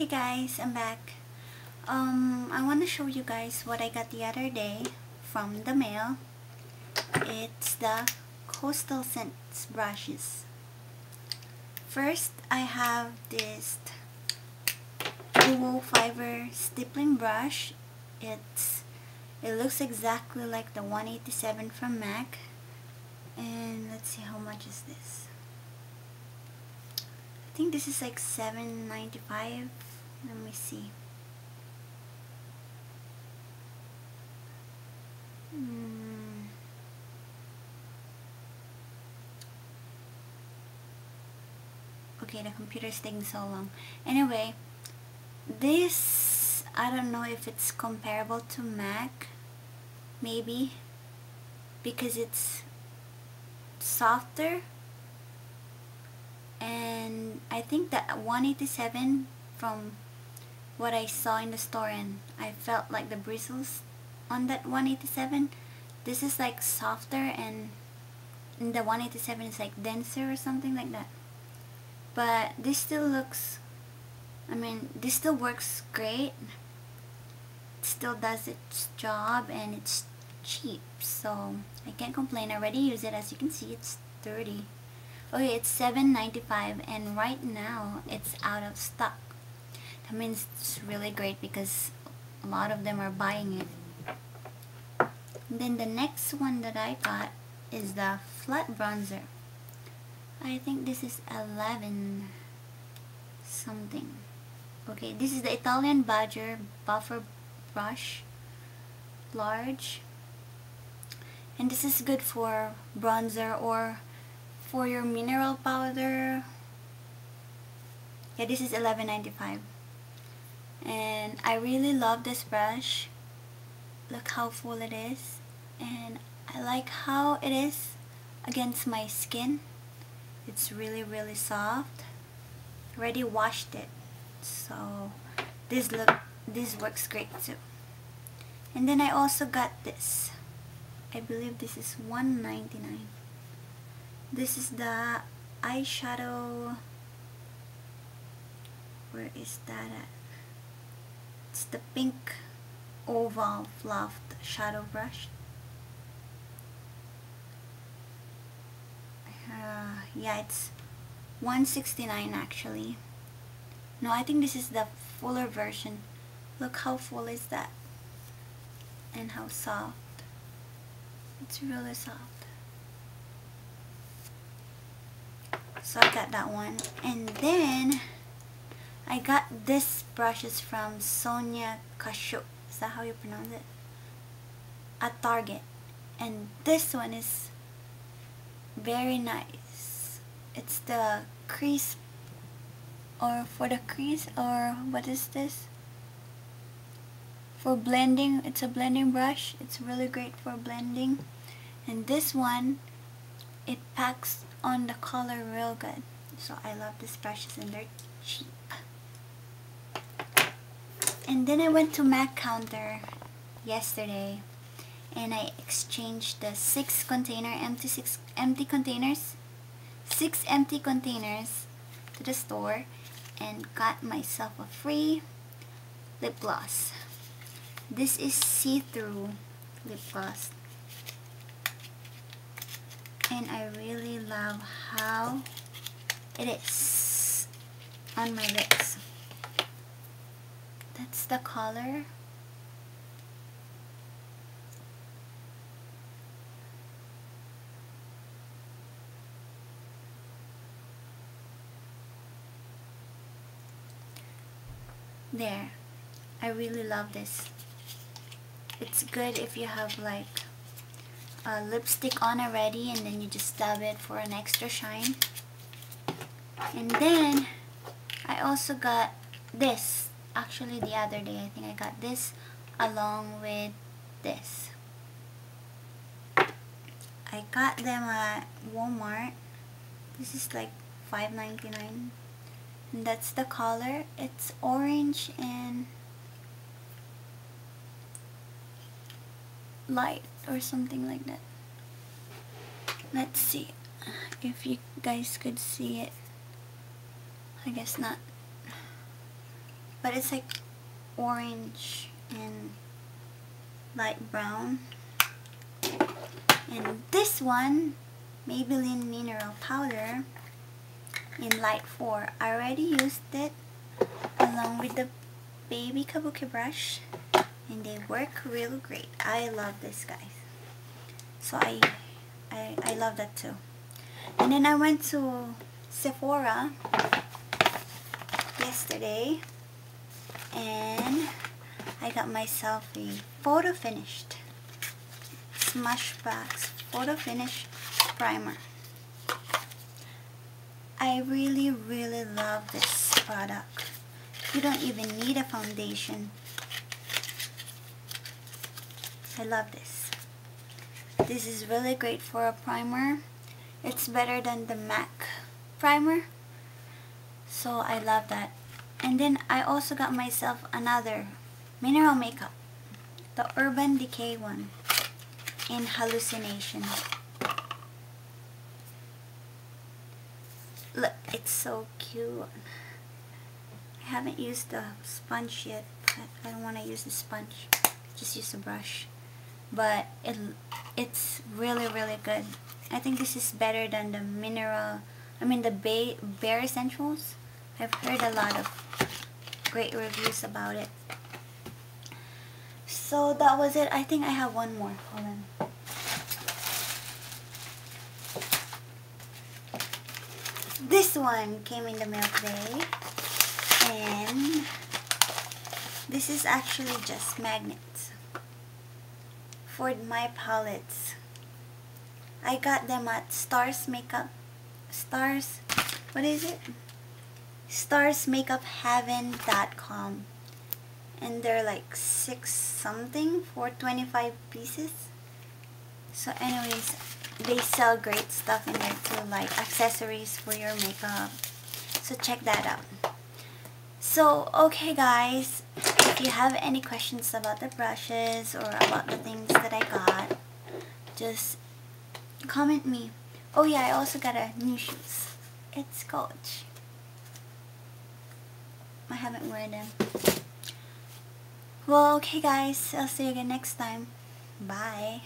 Hey guys, I'm back. Um, I want to show you guys what I got the other day from the mail. It's the Coastal Scents brushes. First, I have this Duo Fiber Stippling brush. It's It looks exactly like the 187 from MAC. And let's see how much is this. I think this is like 7.95 let me see. Hmm. Okay, the computer is taking so long. Anyway, this, I don't know if it's comparable to Mac. Maybe. Because it's softer. And I think that 187 from what I saw in the store and I felt like the bristles on that 187 this is like softer and the 187 is like denser or something like that. But this still looks I mean this still works great. It still does its job and it's cheap so I can't complain. I already use it. As you can see it's 30 okay it's 7.95 and right now it's out of stock that mean, it's really great because a lot of them are buying it. Then the next one that I got is the flat bronzer. I think this is 11 something. Okay, this is the Italian Badger Buffer Brush. Large. And this is good for bronzer or for your mineral powder. Yeah, this is 11.95 and I really love this brush. Look how full it is. And I like how it is against my skin. It's really really soft. Already washed it. So this look this works great too. And then I also got this. I believe this is 199 this is the eyeshadow. Where is that at it's the pink oval fluffed shadow brush. Uh, yeah, it's 169 actually. No, I think this is the fuller version. Look how full is that. And how soft. It's really soft. So I got that one. And then I got this brushes from Sonia Kashuk. Is that how you pronounce it? At Target. And this one is very nice. It's the crease or for the crease or what is this? For blending, it's a blending brush. It's really great for blending. And this one, it packs on the color real good. So I love these brushes and they're cheap. And then I went to Mac counter yesterday and I exchanged the six container empty six empty containers six empty containers to the store and got myself a free lip gloss. This is see-through lip gloss. And I really love how it is on my lips that's the color. There. I really love this. It's good if you have like a lipstick on already and then you just dab it for an extra shine. And then I also got this actually the other day I think I got this along with this. I got them at Walmart. This is like $5.99 and that's the color. It's orange and light or something like that. Let's see if you guys could see it. I guess not but it's like orange and light brown. And this one Maybelline mineral powder in light 4 I already used it along with the baby kabuki brush and they work real great. I love this guys. So I, I I love that too. And then I went to Sephora yesterday and I got myself a photo finished. Smashbox photo finish primer. I really really love this product. You don't even need a foundation. I love this. This is really great for a primer. It's better than the MAC primer. So I love that and then I also got myself another mineral makeup the Urban Decay one in hallucination. Look it's so cute. I haven't used the sponge yet I don't want to use the sponge just use the brush. But it it's really really good. I think this is better than the mineral I mean the Bay, Bare Escentuals I've heard a lot of great reviews about it. So that was it. I think I have one more. Hold on. This one came in the mail today and this is actually just magnets for my palettes. I got them at Stars Makeup. Stars what is it starsmakeupheaven.com and they're like six something for 25 pieces. So anyways they sell great stuff in there too like accessories for your makeup. So check that out. So okay guys if you have any questions about the brushes or about the things that I got just comment me. Oh yeah I also got a new shoes. It's Coach I haven't worn them. Well okay guys. I'll see you again next time. Bye